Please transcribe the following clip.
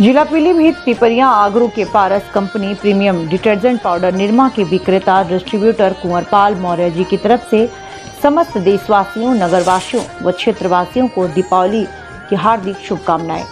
जिला पीलीभीत पिपरिया आगरू के Paras company premium detergent powder Nirma के विक्रेता डिस्ट्रीब्यूटर कुंवरपाल मौर्य जी की तरफ़ से समस्त देशवासियों, नगरवासियों व क्षेत्रवासियों को दीपावली की हार्दिक शुभकामनाएँ।